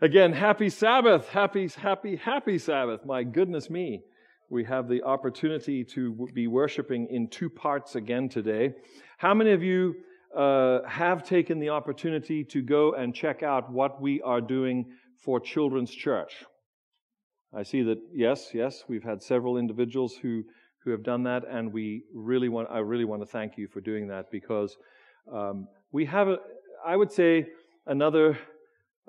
Again, happy Sabbath. Happy, happy, happy Sabbath. My goodness me. We have the opportunity to be worshiping in two parts again today. How many of you uh, have taken the opportunity to go and check out what we are doing for Children's Church? I see that, yes, yes, we've had several individuals who, who have done that, and we really want, I really want to thank you for doing that because um, we have, a, I would say, another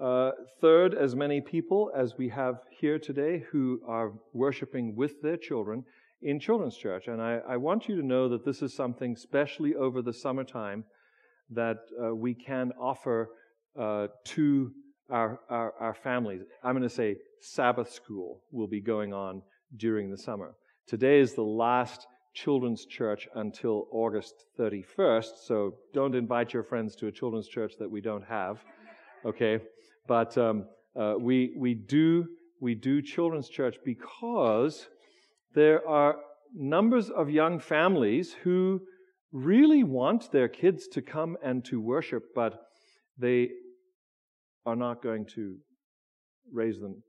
uh, third, as many people as we have here today who are worshiping with their children in children's church. And I, I want you to know that this is something, especially over the summertime, that uh, we can offer uh, to our, our, our families. I'm going to say Sabbath school will be going on during the summer. Today is the last children's church until August 31st, so don't invite your friends to a children's church that we don't have. Okay? But um, uh, we, we, do, we do children's church because there are numbers of young families who really want their kids to come and to worship, but they are not going to raise them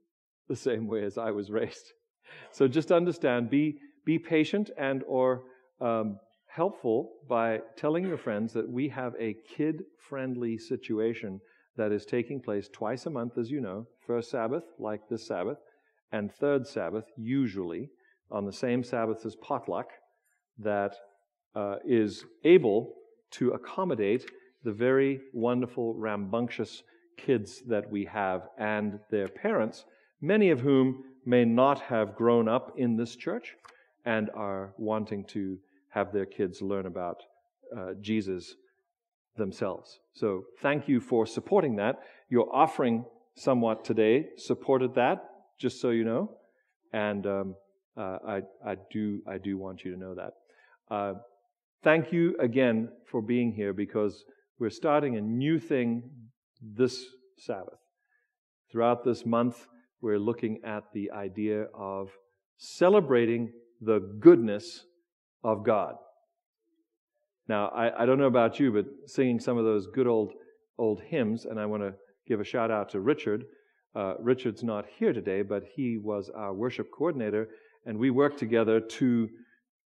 the same way as I was raised. So just understand, be, be patient and or um, helpful by telling your friends that we have a kid-friendly situation that is taking place twice a month, as you know, first Sabbath, like this Sabbath, and third Sabbath, usually on the same Sabbath as potluck, that uh, is able to accommodate the very wonderful, rambunctious kids that we have and their parents, many of whom may not have grown up in this church and are wanting to have their kids learn about uh, Jesus themselves. So thank you for supporting that. Your offering somewhat today supported that, just so you know. And um, uh, I, I, do, I do want you to know that. Uh, thank you again for being here because we're starting a new thing this Sabbath. Throughout this month, we're looking at the idea of celebrating the goodness of God. Now, I, I don't know about you, but singing some of those good old old hymns, and I want to give a shout out to Richard. Uh, Richard's not here today, but he was our worship coordinator, and we worked together to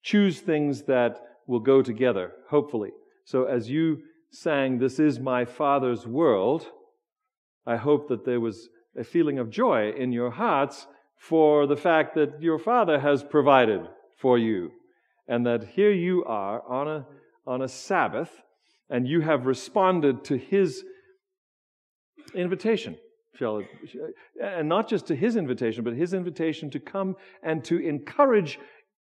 choose things that will go together, hopefully. So as you sang, This is my Father's world, I hope that there was a feeling of joy in your hearts for the fact that your Father has provided for you, and that here you are on a on a Sabbath, and you have responded to his invitation, shall it, and not just to his invitation, but his invitation to come and to encourage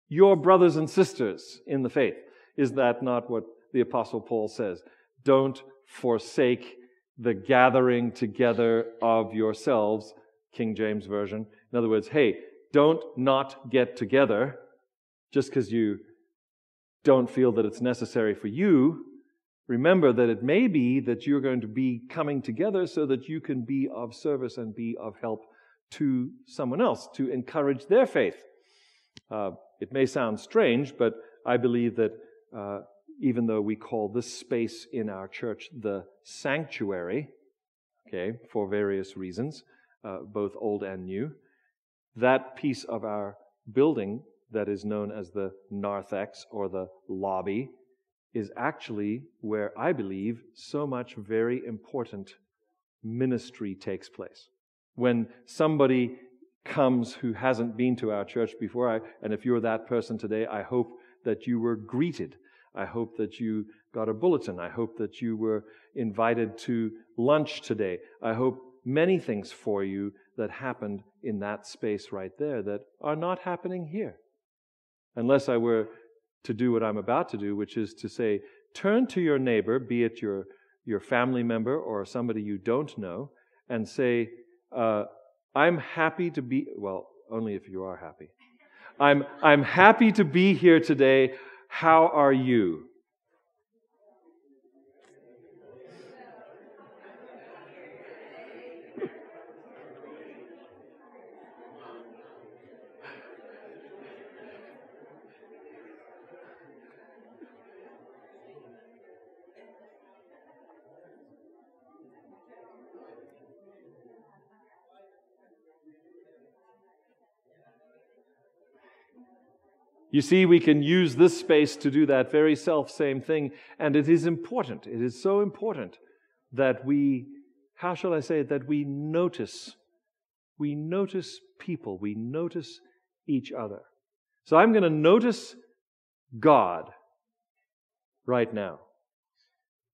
your brothers and sisters in the faith. Is that not what the Apostle Paul says? Don't forsake the gathering together of yourselves, King James Version. In other words, hey, don't not get together just because you don't feel that it's necessary for you, remember that it may be that you're going to be coming together so that you can be of service and be of help to someone else to encourage their faith. Uh, it may sound strange, but I believe that uh, even though we call this space in our church the sanctuary, okay, for various reasons, uh, both old and new, that piece of our building that is known as the narthex or the lobby is actually where I believe so much very important ministry takes place. When somebody comes who hasn't been to our church before, I, and if you're that person today, I hope that you were greeted. I hope that you got a bulletin. I hope that you were invited to lunch today. I hope many things for you that happened in that space right there that are not happening here unless I were to do what I'm about to do, which is to say, turn to your neighbor, be it your, your family member or somebody you don't know, and say, uh, I'm happy to be, well, only if you are happy. I'm, I'm happy to be here today. How are you? You see, we can use this space to do that very self same thing, and it is important. It is so important that we, how shall I say it, that we notice. We notice people, we notice each other. So I'm going to notice God right now.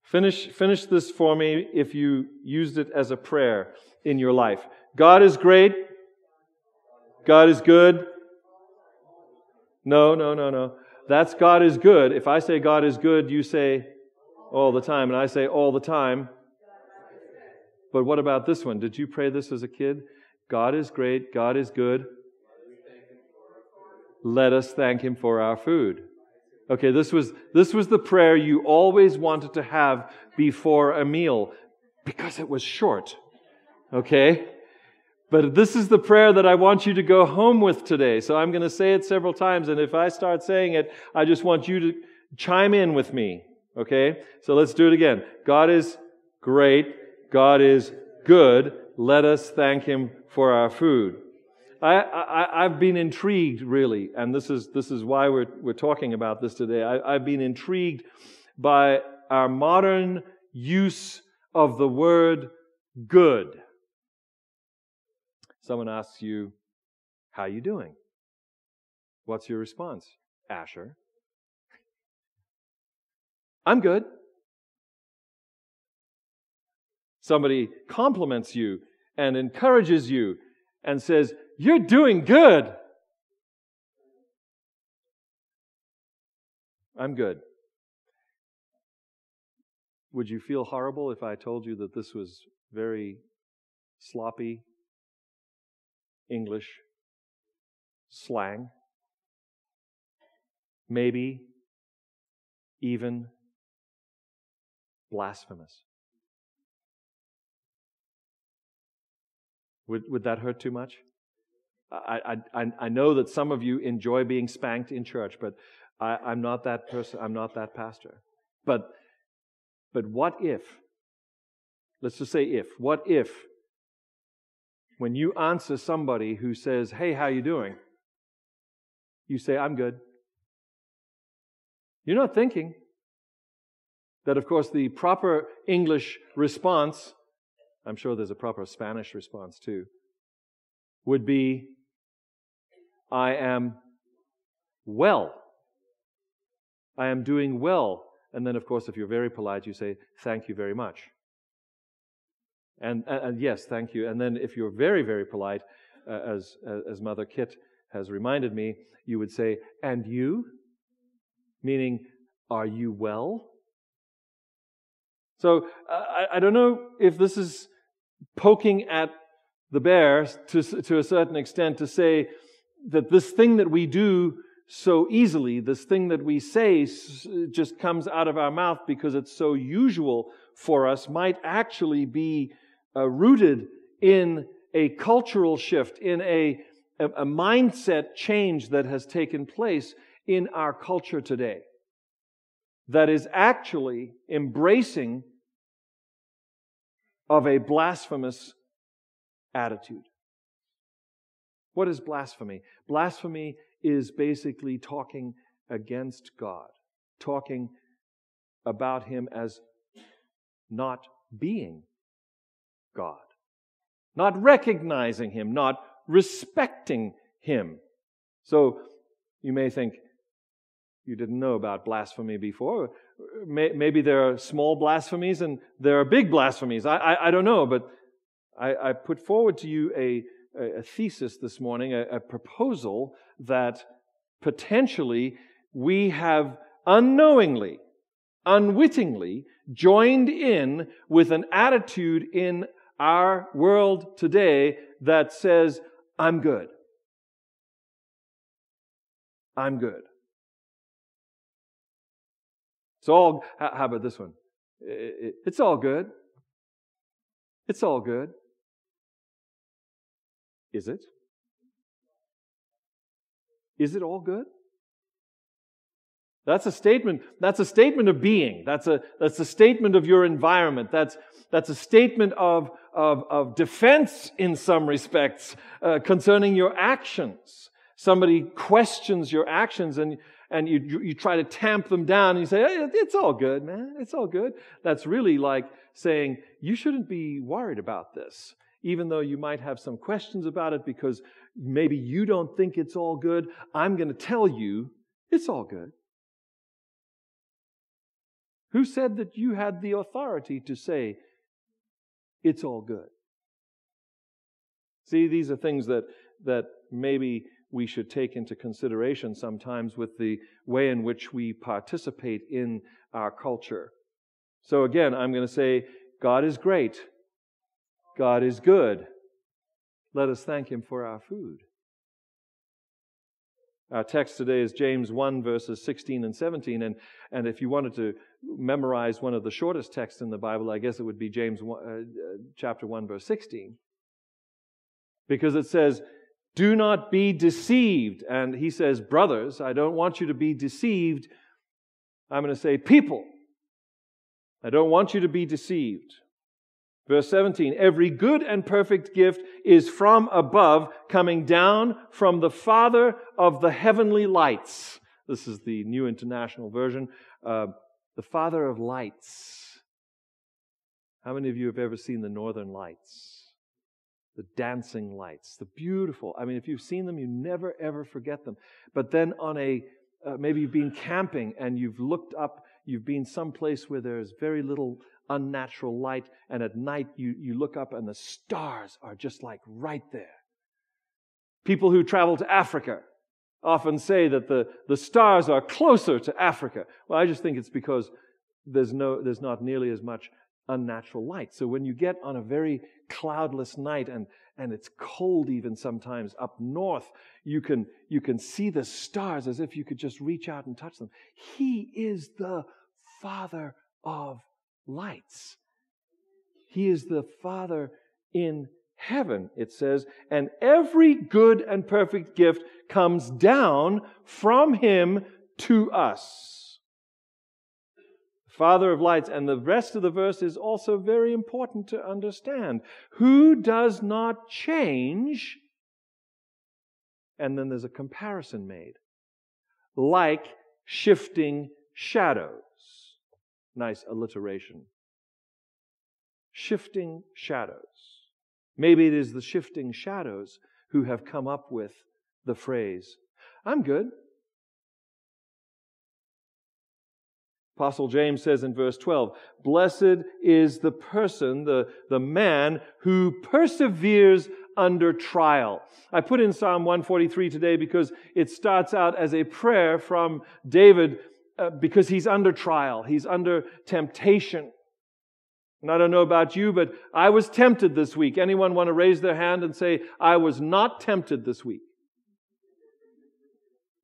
Finish, finish this for me if you used it as a prayer in your life. God is great. God is good. No, no, no, no. That's God is good. If I say God is good, you say all the time, and I say all the time. But what about this one? Did you pray this as a kid? God is great. God is good. Let us thank Him for our food. Okay, this was, this was the prayer you always wanted to have before a meal because it was short. Okay? But this is the prayer that I want you to go home with today. So I'm going to say it several times. And if I start saying it, I just want you to chime in with me. Okay? So let's do it again. God is great. God is good. Let us thank Him for our food. I, have been intrigued, really, and this is, this is why we're, we're talking about this today. I, I've been intrigued by our modern use of the word good. Someone asks you, How you doing? What's your response? Asher. I'm good. Somebody compliments you and encourages you and says, You're doing good. I'm good. Would you feel horrible if I told you that this was very sloppy English slang? Maybe even blasphemous. Would, would that hurt too much? I, I, I know that some of you enjoy being spanked in church, but I, I'm not that person. I'm not that pastor. But, but what if, let's just say if, what if when you answer somebody who says, hey, how you doing? You say, I'm good. You're not thinking that, of course, the proper English response I'm sure there's a proper Spanish response too, would be, I am well. I am doing well. And then, of course, if you're very polite, you say, thank you very much. And, and, and yes, thank you. And then if you're very, very polite, uh, as, as Mother Kit has reminded me, you would say, and you? Meaning, are you well? So uh, I, I, don't know if this is poking at the bear to, to a certain extent to say that this thing that we do so easily, this thing that we say just comes out of our mouth because it's so usual for us, might actually be uh, rooted in a cultural shift, in a, a, a mindset change that has taken place in our culture today that is actually embracing of a blasphemous attitude. What is blasphemy? Blasphemy is basically talking against God, talking about Him as not being God, not recognizing Him, not respecting Him. So you may think, you didn't know about blasphemy before maybe there are small blasphemies and there are big blasphemies. I, I, I don't know, but I, I, put forward to you a, a thesis this morning, a, a proposal that potentially we have unknowingly, unwittingly joined in with an attitude in our world today that says, I'm good. I'm good. It's all, how about this one? It's all good. It's all good. Is it? Is it all good? That's a statement. That's a statement of being. That's a, that's a statement of your environment. That's, that's a statement of, of, of defense in some respects uh, concerning your actions. somebody questions your actions and, and you, you try to tamp them down and you say, hey, it's all good, man. It's all good. That's really like saying, you shouldn't be worried about this, even though you might have some questions about it because maybe you don't think it's all good. I'm going to tell you it's all good. Who said that you had the authority to say it's all good? See, these are things that, that maybe we should take into consideration sometimes with the way in which we participate in our culture. So again, I'm going to say, God is great. God is good. Let us thank Him for our food. Our text today is James 1, verses 16 and 17. And, and if you wanted to memorize one of the shortest texts in the Bible, I guess it would be James 1, uh, uh, chapter 1, verse 16. Because it says, do not be deceived. And he says, Brothers, I don't want you to be deceived. I'm going to say, People, I don't want you to be deceived. Verse 17 Every good and perfect gift is from above, coming down from the Father of the heavenly lights. This is the New International Version. Uh, the Father of lights. How many of you have ever seen the Northern Lights? the dancing lights, the beautiful. I mean, if you've seen them, you never ever forget them. But then on a, uh, maybe you've been camping and you've looked up, you've been someplace where there's very little unnatural light, and at night you, you look up and the stars are just like right there. People who travel to Africa often say that the, the stars are closer to Africa. Well, I just think it's because there's, no, there's not nearly as much unnatural light. So when you get on a very cloudless night and, and it's cold even sometimes up north, you can, you can see the stars as if you could just reach out and touch them. He is the Father of lights. He is the Father in heaven, it says, and every good and perfect gift comes down from Him to us. Father of lights. And the rest of the verse is also very important to understand. Who does not change? And then there's a comparison made. Like shifting shadows. Nice alliteration. Shifting shadows. Maybe it is the shifting shadows who have come up with the phrase, I'm good. Apostle James says in verse 12, Blessed is the person, the, the man who perseveres under trial. I put in Psalm 143 today because it starts out as a prayer from David uh, because he's under trial, he's under temptation. And I don't know about you, but I was tempted this week. Anyone want to raise their hand and say, I was not tempted this week?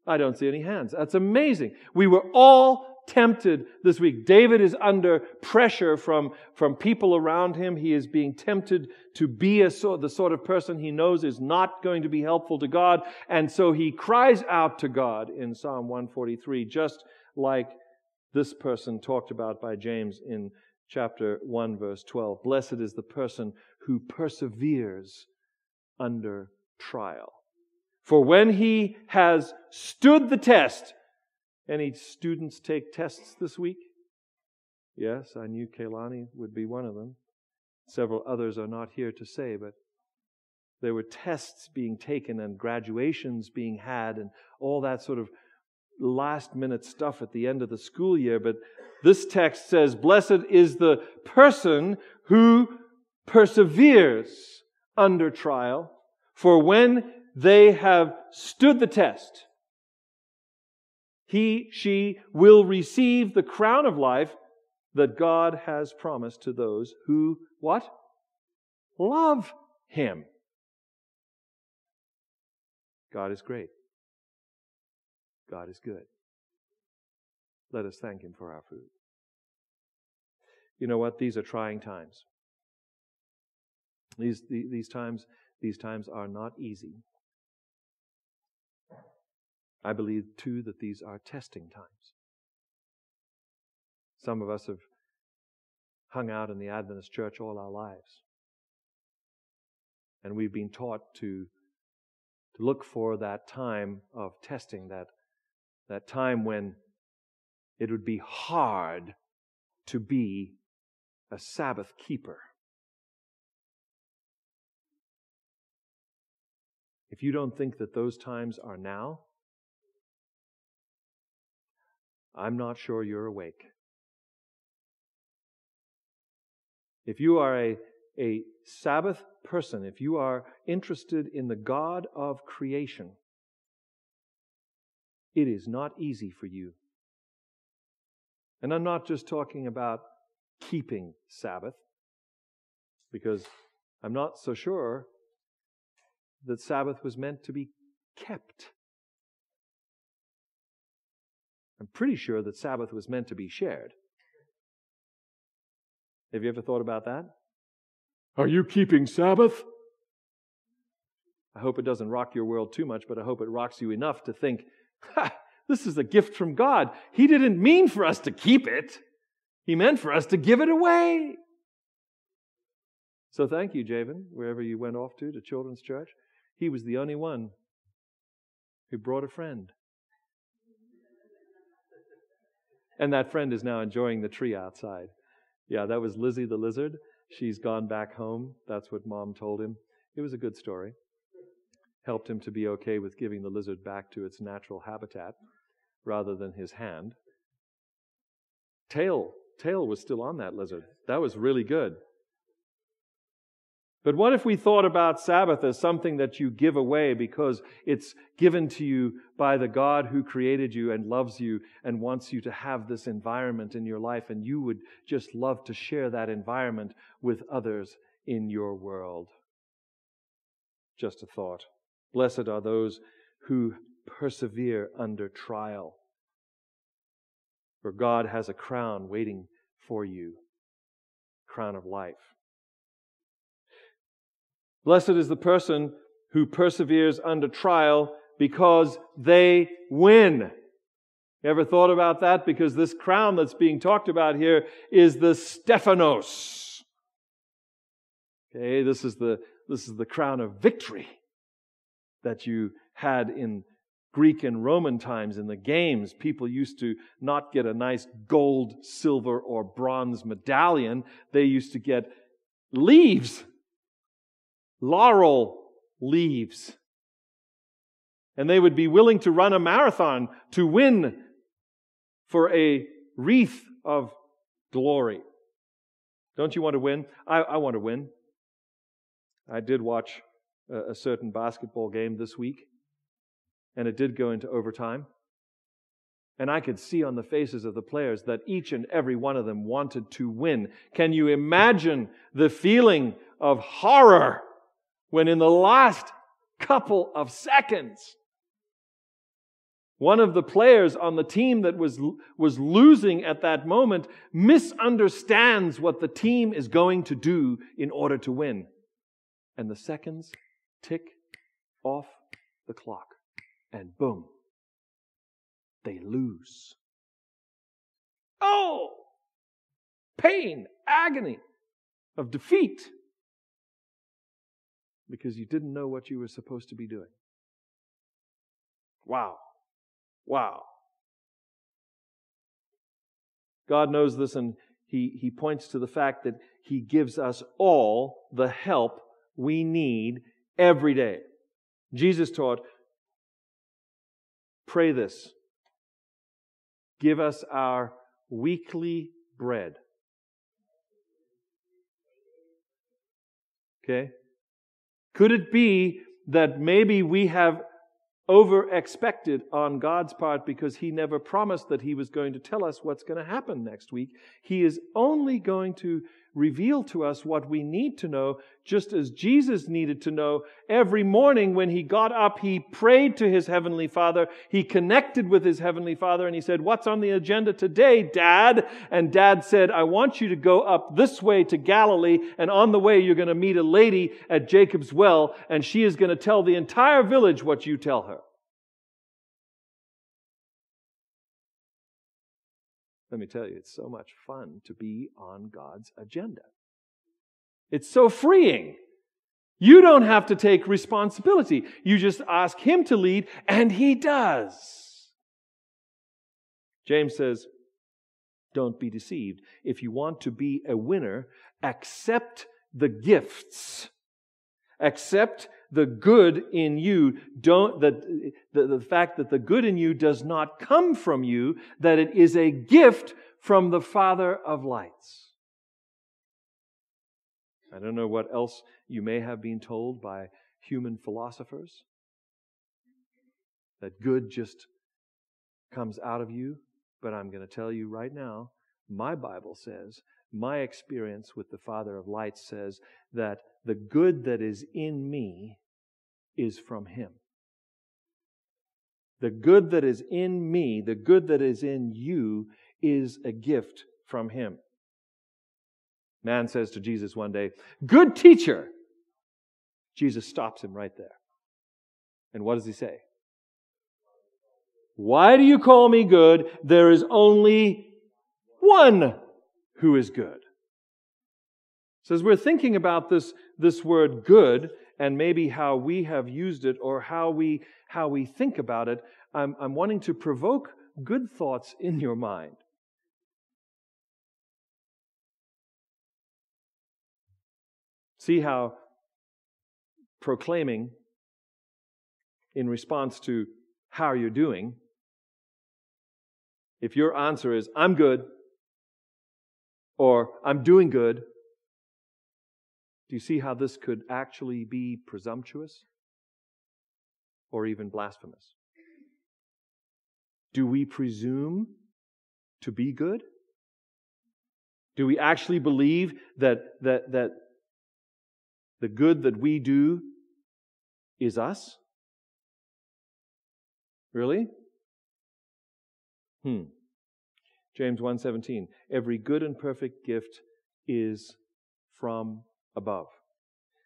I don't see any hands. That's amazing. We were all tempted this week. David is under pressure from, from people around him. He is being tempted to be a the sort of person he knows is not going to be helpful to God. And so he cries out to God in Psalm 143, just like this person talked about by James in chapter 1, verse 12. Blessed is the person who perseveres under trial. For when he has stood the test, any students take tests this week? Yes, I knew Kaylani would be one of them. Several others are not here to say, but there were tests being taken and graduations being had and all that sort of last minute stuff at the end of the school year. But this text says, Blessed is the person who perseveres under trial, for when they have stood the test, he, she will receive the crown of life that God has promised to those who, what? Love Him. God is great. God is good. Let us thank Him for our food. You know what? These are trying times. These, these, times, these times are not easy. I believe, too, that these are testing times. Some of us have hung out in the Adventist church all our lives. And we've been taught to to look for that time of testing, that, that time when it would be hard to be a Sabbath keeper. If you don't think that those times are now, I'm not sure you're awake. If you are a, a Sabbath person, if you are interested in the God of creation, it is not easy for you. And I'm not just talking about keeping Sabbath, because I'm not so sure that Sabbath was meant to be kept. I'm pretty sure that Sabbath was meant to be shared. Have you ever thought about that? Are you keeping Sabbath? I hope it doesn't rock your world too much, but I hope it rocks you enough to think, this is a gift from God. He didn't mean for us to keep it, He meant for us to give it away. So thank you, Javen, wherever you went off to, to Children's Church. He was the only one who brought a friend. And that friend is now enjoying the tree outside. Yeah, that was Lizzie the lizard. She's gone back home. That's what mom told him. It was a good story. Helped him to be okay with giving the lizard back to its natural habitat rather than his hand. Tail, tail was still on that lizard. That was really good. But what if we thought about Sabbath as something that you give away because it's given to you by the God who created you and loves you and wants you to have this environment in your life, and you would just love to share that environment with others in your world? Just a thought. Blessed are those who persevere under trial, for God has a crown waiting for you, crown of life. Blessed is the person who perseveres under trial because they win. You ever thought about that? Because this crown that's being talked about here is the Stephanos. Okay, this is the, this is the crown of victory that you had in Greek and Roman times in the games. People used to not get a nice gold, silver, or bronze medallion. They used to get leaves laurel leaves. And they would be willing to run a marathon to win for a wreath of glory. Don't you want to win? I, I want to win. I did watch a, certain basketball game this week, and it did go into overtime. And I could see on the faces of the players that each and every one of them wanted to win. Can you imagine the feeling of horror when in the last couple of seconds, one of the players on the team that was, was losing at that moment misunderstands what the team is going to do in order to win. And the seconds tick off the clock. And boom, they lose. Oh! Pain, agony of defeat because you didn't know what you were supposed to be doing. Wow. Wow. God knows this, and he, he points to the fact that He gives us all the help we need every day. Jesus taught, pray this give us our weekly bread. Okay? Could it be that maybe we have over expected on God's part because He never promised that He was going to tell us what's going to happen next week? He is only going to reveal to us what we need to know, just as Jesus needed to know. Every morning when he got up, he prayed to his heavenly Father. He connected with his heavenly Father and he said, What's on the agenda today, Dad? And Dad said, I want you to go up this way to Galilee, and on the way, you're going to meet a lady at Jacob's well, and she is going to tell the entire village what you tell her. Let me tell you, it's so much fun to be on God's agenda. It's so freeing. You don't have to take responsibility. You just ask Him to lead, and He does. James says, Don't be deceived. If you want to be a winner, accept the gifts. Accept the good in you. Don't, the, the, the fact that the good in you does not come from you, that it is a gift from the Father of lights. I don't know what else you may have been told by human philosophers. That good just comes out of you. But I'm going to tell you right now, my Bible says, my experience with the Father of lights says that the good that is in me is from Him. The good that is in me, the good that is in you, is a gift from Him. Man says to Jesus one day, Good teacher. Jesus stops him right there. And what does he say? Why do you call me good? There is only one who is good. So as we're thinking about this, this word good and maybe how we have used it or how we, how we think about it, I'm, I'm wanting to provoke good thoughts in your mind. See how proclaiming in response to how you're doing, if your answer is, I'm good, or I'm doing good, do you see how this could actually be presumptuous or even blasphemous? Do we presume to be good? Do we actually believe that, that, that the good that we do is us? Really? Hmm. James 1:17 Every good and perfect gift is from above.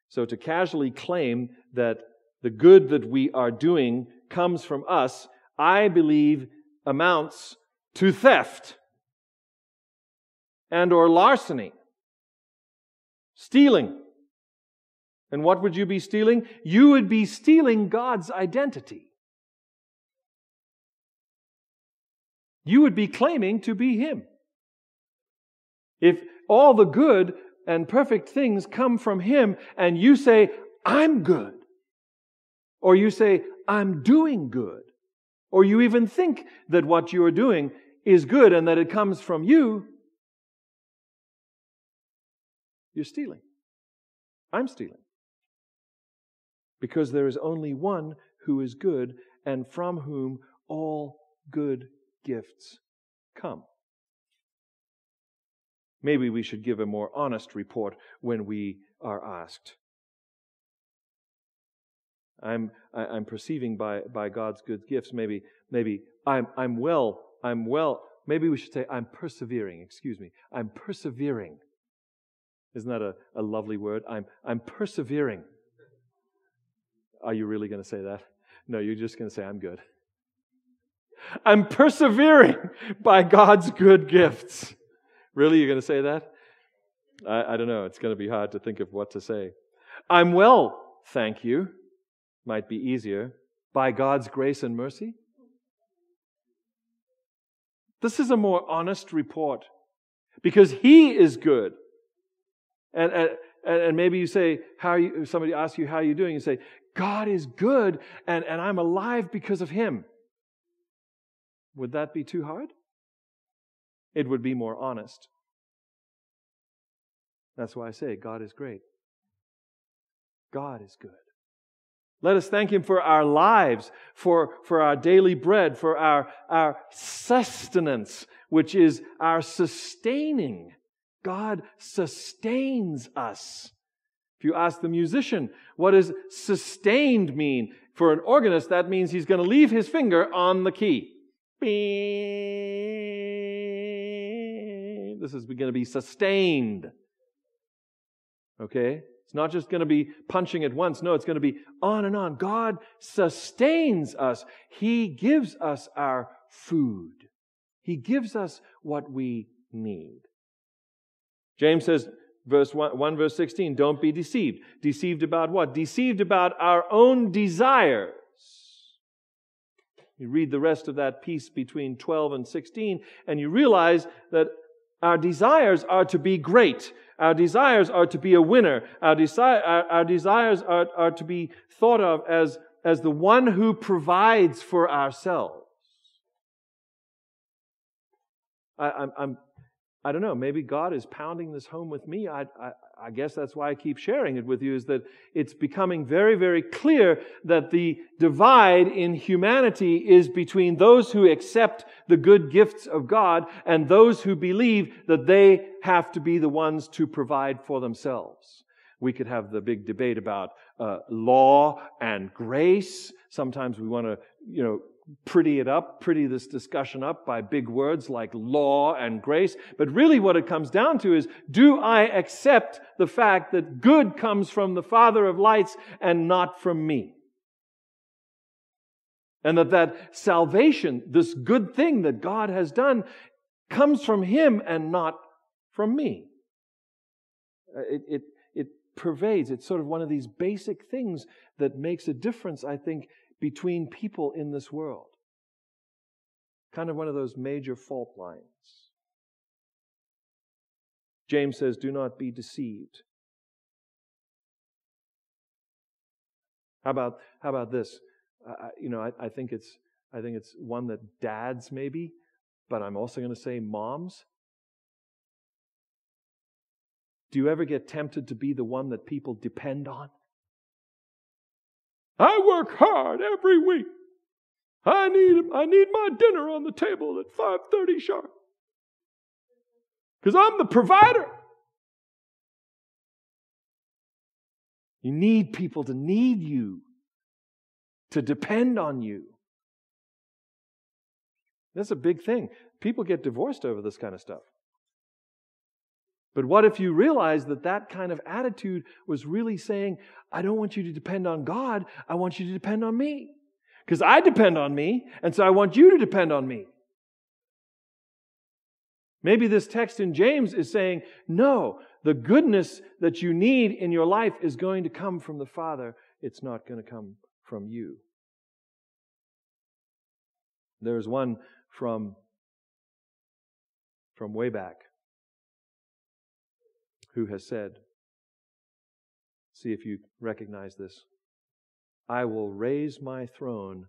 So to casually claim that the good that we are doing comes from us, I believe amounts to theft and or larceny, stealing, and what would you be stealing? You would be stealing God's identity. You would be claiming to be Him. If all the good and perfect things come from Him and you say, I'm good, or you say, I'm doing good, or you even think that what you are doing is good and that it comes from you, you're stealing. I'm stealing because there is only one who is good and from whom all good gifts come. Maybe we should give a more honest report when we are asked. I'm, I'm perceiving by, by God's good gifts, maybe, maybe I'm, I'm well, I'm well, maybe we should say I'm persevering, excuse me. I'm persevering. Isn't that a, a lovely word? I'm, I'm persevering. Are you really going to say that? No, you're just going to say, I'm good. I'm persevering by God's good gifts. Really? You're going to say that? I, I don't know. It's going to be hard to think of what to say. I'm well, thank you. Might be easier. By God's grace and mercy. This is a more honest report because He is good. And, and, and maybe you say, how you, somebody asks you, how are you doing? You say, God is good and, and I'm alive because of Him. Would that be too hard? It would be more honest. That's why I say God is great. God is good. Let us thank Him for our lives, for, for our daily bread, for our, our sustenance, which is our sustaining. God sustains us. If you ask the musician, what does sustained mean? For an organist, that means he's going to leave his finger on the key. This is going to be sustained. Okay? It's not just going to be punching at once. No, it's going to be on and on. God sustains us. He gives us our food. He gives us what we need. James says, Verse 1, 1, verse 16, don't be deceived. Deceived about what? Deceived about our own desires. You read the rest of that piece between 12 and 16, and you realize that our desires are to be great. Our desires are to be a winner. Our, desi- our, our desires are, are to be thought of as, as the one who provides for ourselves. I, I'm, I'm I don't know, maybe God is pounding this home with me. I, I, I, guess that's why I keep sharing it with you, is that it's becoming very, very clear that the divide in humanity is between those who accept the good gifts of God and those who believe that they have to be the ones to provide for themselves. We could have the big debate about uh, law and grace. Sometimes we want to, you know, pretty it up, pretty this discussion up by big words like law and grace. But really what it comes down to is, do I accept the fact that good comes from the Father of lights and not from me? And that that salvation, this good thing that God has done, comes from Him and not from me. Uh, it, it, it pervades. It's sort of one of these basic things that makes a difference, I think, between people in this world. Kind of one of those major fault lines. James says, Do not be deceived. How about, how about this? Uh, you know, I, I, think it's, I think it's one that dads maybe, but I'm also going to say moms. Do you ever get tempted to be the one that people depend on? I work hard every week. I need, I need my dinner on the table at 5.30 sharp. Because I'm the provider. You need people to need you, to depend on you. That's a big thing. People get divorced over this kind of stuff. But what if you realize that that kind of attitude was really saying, I don't want you to depend on God, I want you to depend on me. Because I depend on me, and so I want you to depend on me. Maybe this text in James is saying, no, the goodness that you need in your life is going to come from the Father. It's not going to come from you. There's one from, from way back who has said, see if you recognize this, I will raise my throne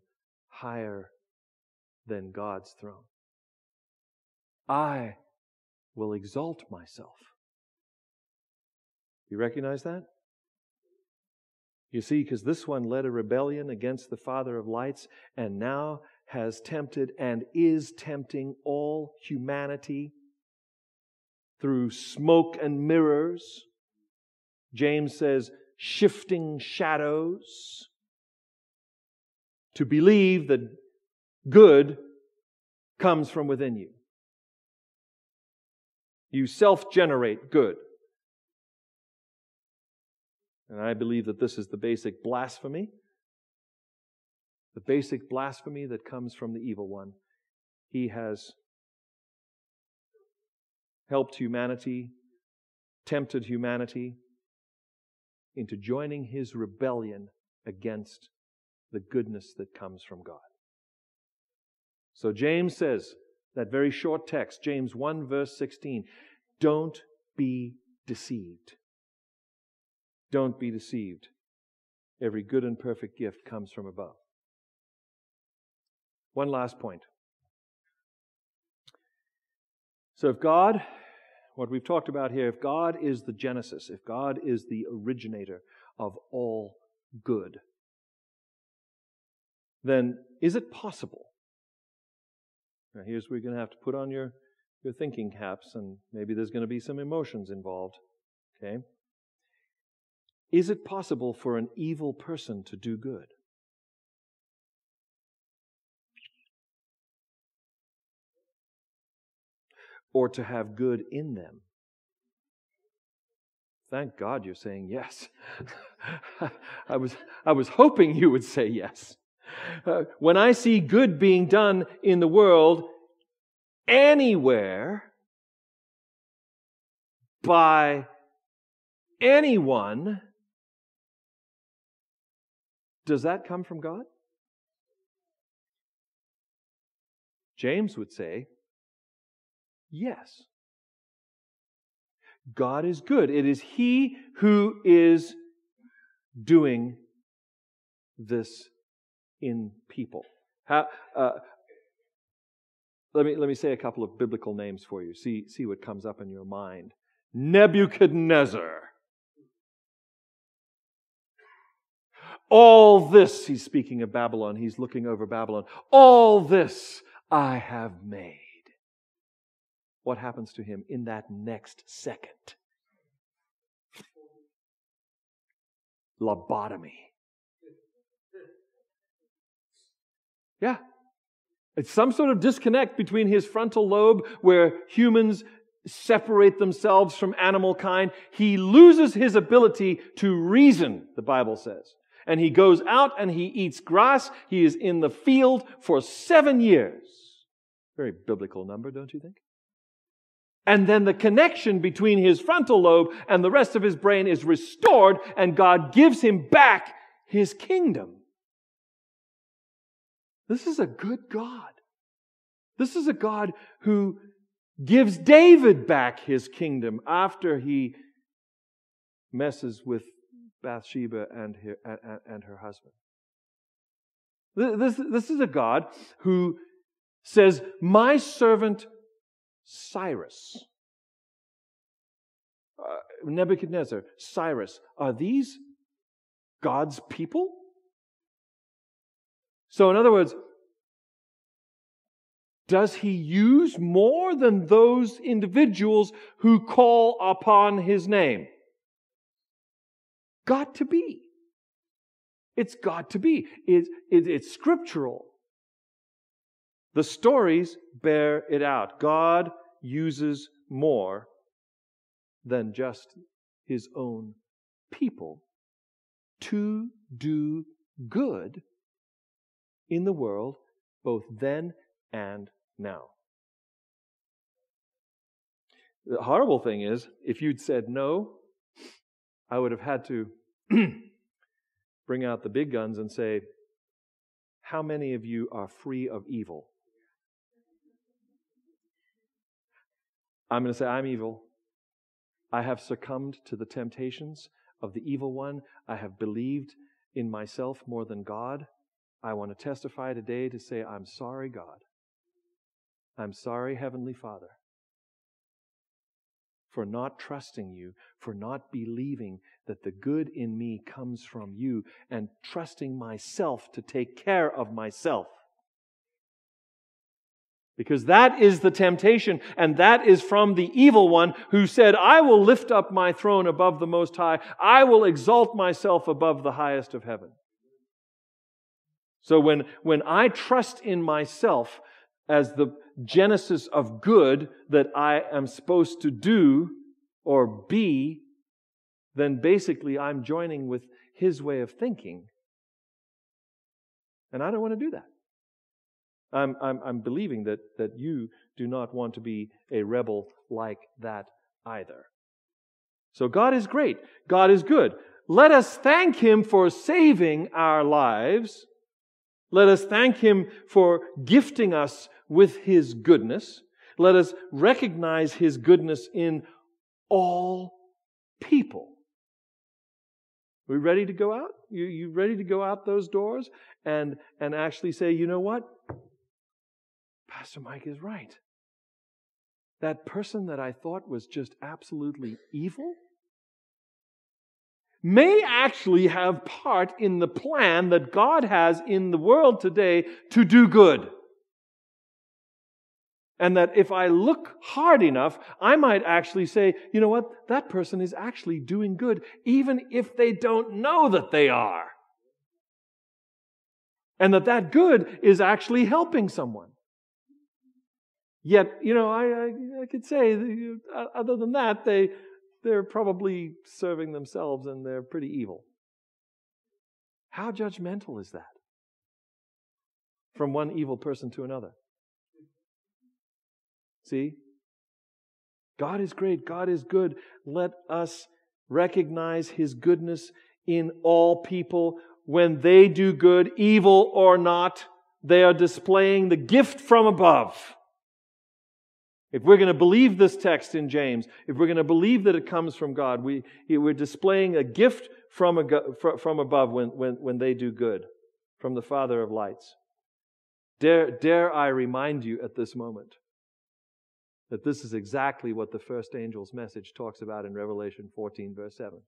higher than God's throne. I will exalt myself. You recognize that? You see, because this one led a rebellion against the Father of lights and now has tempted and is tempting all humanity through smoke and mirrors. James says, shifting shadows. To believe that good comes from within you. You self generate good. And I believe that this is the basic blasphemy. The basic blasphemy that comes from the evil one. He has helped humanity, tempted humanity into joining his rebellion against the goodness that comes from God. So James says, that very short text, James 1, verse 16, don't be deceived. Don't be deceived. Every good and perfect gift comes from above. One last point. So if God, what we've talked about here, if God is the genesis, if God is the originator of all good, then is it possible? Now here's where you're going to have to put on your, your thinking caps, and maybe there's going to be some emotions involved. Okay? Is it possible for an evil person to do good? Or to have good in them? Thank God you're saying yes. I, was, I was hoping you would say yes. Uh, when I see good being done in the world anywhere by anyone, does that come from God? James would say, yes. God is good. It is He who is doing this in people. How, uh, let, me, let me say a couple of biblical names for you. See, see what comes up in your mind. Nebuchadnezzar. All this, he's speaking of Babylon, he's looking over Babylon. All this I have made. What happens to him in that next second? Lobotomy. Yeah. It's some sort of disconnect between his frontal lobe, where humans separate themselves from animal kind. He loses his ability to reason, the Bible says. And he goes out and he eats grass. He is in the field for seven years. Very biblical number, don't you think? And then the connection between his frontal lobe and the rest of his brain is restored, and God gives him back his kingdom. This is a good God. This is a God who gives David back his kingdom after he messes with Bathsheba and her, and, her husband. This, this is a God who says, My servant Cyrus, uh, Nebuchadnezzar, Cyrus, are these God's people? So, in other words, does he use more than those individuals who call upon his name? Got to be. It's got to be. It, it, it's scriptural. The stories bear it out. God uses more than just his own people to do good in the world, both then and now. The horrible thing is, if you'd said no, I would have had to bring out the big guns and say, How many of you are free of evil? I'm going to say, I'm evil. I have succumbed to the temptations of the evil one. I have believed in myself more than God. I want to testify today to say, I'm sorry, God. I'm sorry, Heavenly Father, for not trusting you, for not believing that the good in me comes from you, and trusting myself to take care of myself. Because that is the temptation, and that is from the evil one who said, I will lift up my throne above the Most High. I will exalt myself above the highest of heaven. So when, when I trust in myself as the genesis of good that I am supposed to do or be, then basically I'm joining with his way of thinking. And I don't want to do that. I'm, I'm, I'm believing that, that you do not want to be a rebel like that either. So God is great. God is good. Let us thank Him for saving our lives. Let us thank Him for gifting us with His goodness. Let us recognize His goodness in all people. We ready to go out? You, you ready to go out those doors and, and actually say, you know what? Pastor Mike is right. That person that I thought was just absolutely evil may actually have part in the plan that God has in the world today to do good. And that if I look hard enough, I might actually say, you know what? That person is actually doing good, even if they don't know that they are. And that that good is actually helping someone. Yet, you know, I, I, I could say, uh, other than that, they, they're probably serving themselves and they're pretty evil. How judgmental is that? From one evil person to another. See? God is great. God is good. Let us recognize his goodness in all people. When they do good, evil or not, they are displaying the gift from above. If we're going to believe this text in James, if we're going to believe that it comes from God, we, we're displaying a gift from, a, from above when, when, when they do good, from the Father of lights. Dare, dare I remind you at this moment that this is exactly what the first angel's message talks about in Revelation 14, verse 7.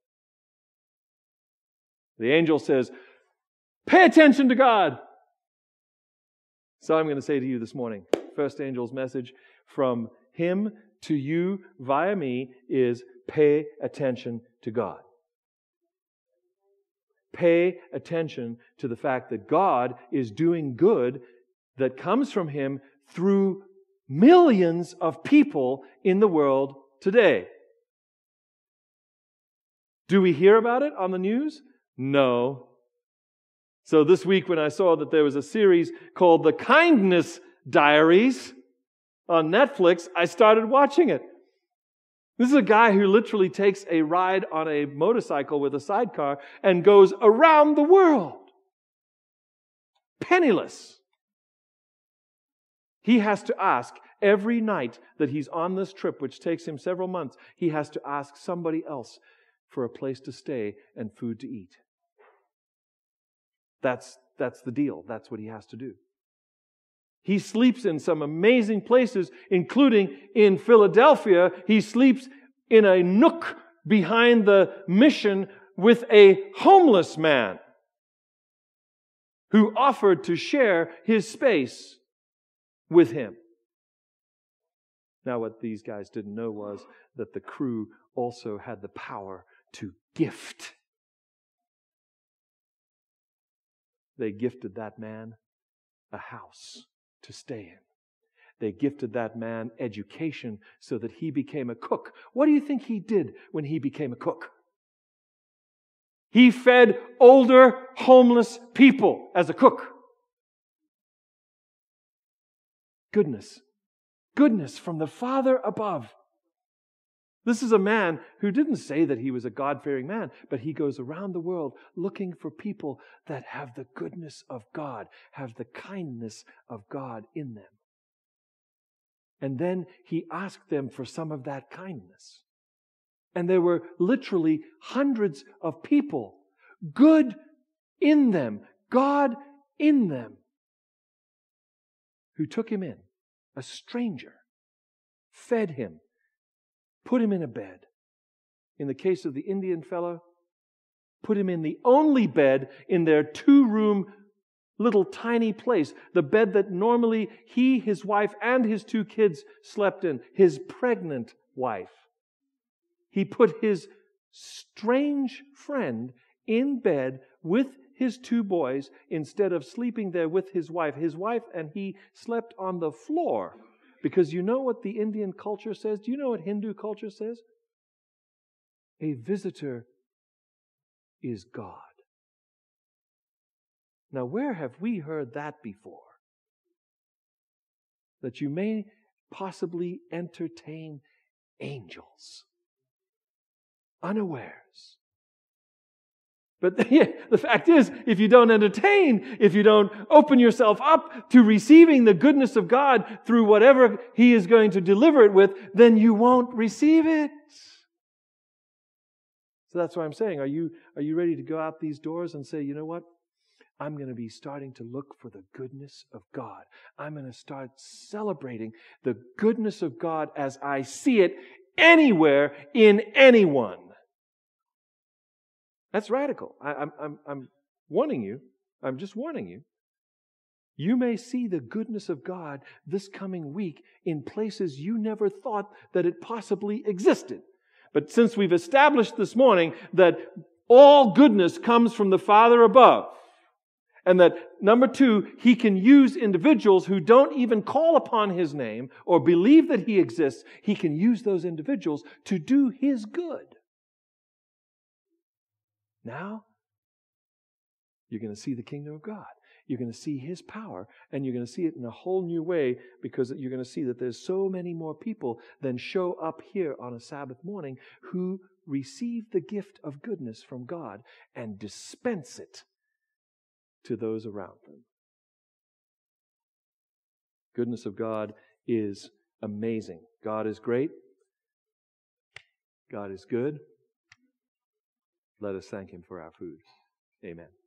The angel says, Pay attention to God. So I'm going to say to you this morning, first angel's message from him to you via me is pay attention to God. Pay attention to the fact that God is doing good that comes from him through millions of people in the world today. Do we hear about it on the news? No. So this week, when I saw that there was a series called The Kindness Diaries, on Netflix, I started watching it. This is a guy who literally takes a ride on a motorcycle with a sidecar and goes around the world. Penniless. He has to ask every night that he's on this trip, which takes him several months, he has to ask somebody else for a place to stay and food to eat. That's, that's the deal. That's what he has to do. He sleeps in some amazing places, including in Philadelphia. He sleeps in a nook behind the mission with a homeless man who offered to share his space with him. Now, what these guys didn't know was that the crew also had the power to gift. They gifted that man a house to stay in. They gifted that man education so that he became a cook. What do you think he did when he became a cook? He fed older, homeless people as a cook. Goodness. Goodness from the Father above. This is a man who didn't say that he was a God fearing man, but he goes around the world looking for people that have the goodness of God, have the kindness of God in them. And then he asked them for some of that kindness. And there were literally hundreds of people, good in them, God in them, who took him in, a stranger, fed him, put him in a bed. In the case of the Indian fellow, put him in the only bed in their two room little tiny place, the bed that normally he, his wife, and his two kids slept in, his pregnant wife. He put his strange friend in bed with his two boys instead of sleeping there with his wife. His wife and he slept on the floor because you know what the Indian culture says? Do you know what Hindu culture says? A visitor is God. Now, where have we heard that before? That you may possibly entertain angels unawares. But yeah, the fact is, if you don't entertain, if you don't open yourself up to receiving the goodness of God through whatever He is going to deliver it with, then you won't receive it. So that's why I'm saying, are you, are you ready to go out these doors and say, you know what? I'm going to be starting to look for the goodness of God. I'm going to start celebrating the goodness of God as I see it anywhere in anyone. That's radical. I, am I'm, I'm, I'm warning you. I'm just warning you. You may see the goodness of God this coming week in places you never thought that it possibly existed. But since we've established this morning that all goodness comes from the Father above, and that number two, he can use individuals who don't even call upon his name or believe that he exists, he can use those individuals to do his good. Now, you're going to see the kingdom of God. you're going to see His power, and you're going to see it in a whole new way because you're going to see that there's so many more people than show up here on a Sabbath morning who receive the gift of goodness from God and dispense it to those around them. Goodness of God is amazing. God is great. God is good. Let us thank Him for our food. Amen.